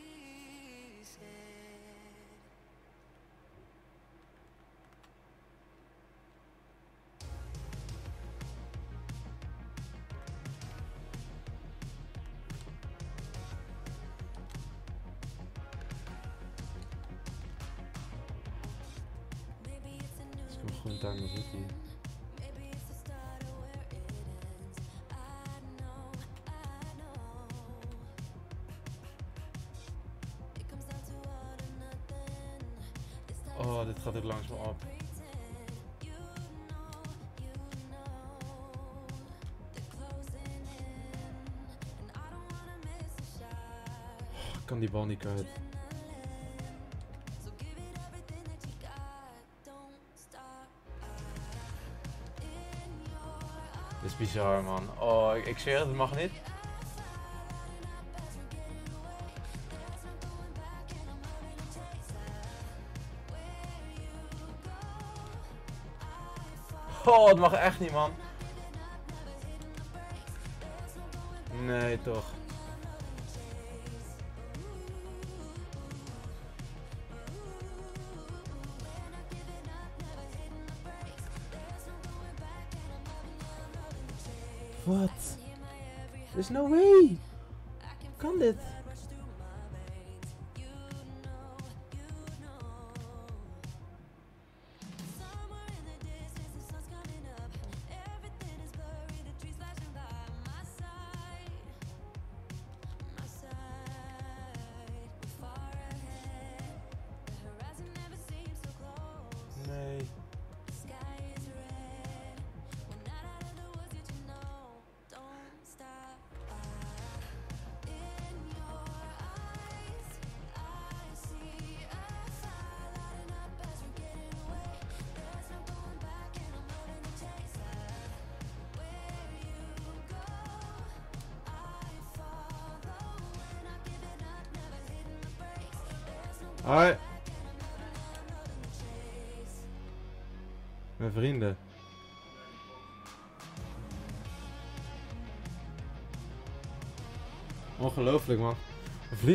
Die bal niet kwijt. Dit is bizar, man. Oh, ik, ik zweer het, het mag niet. Oh, het mag echt niet, man. Nee, toch. Wat? There's no way. Kan dit?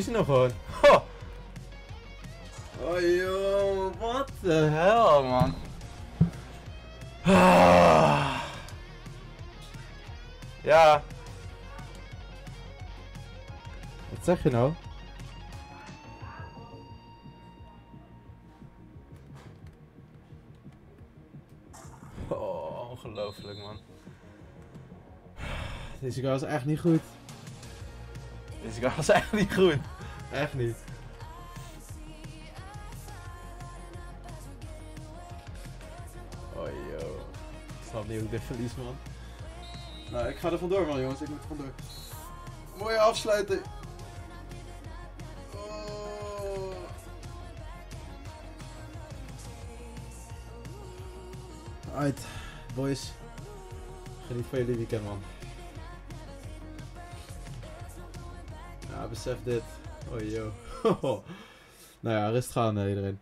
We verliezen nog gewoon. Ho! Oh joh, wat de hel man. Ah. Ja. Wat zeg je nou? Oh, ongelooflijk man. Deze guy is echt niet goed. Deze guy was echt niet goed. Echt niet. Oh joh. Ik snap niet hoe ik dit verlies man. Nou, ik ga er vandoor man jongens. Ik moet er vandoor. Mooie afsluiting. Oh. Uit, boys. Geniet van jullie weekend man. Ja, besef dit. Oh joh. nou ja, rust gaan eh, iedereen.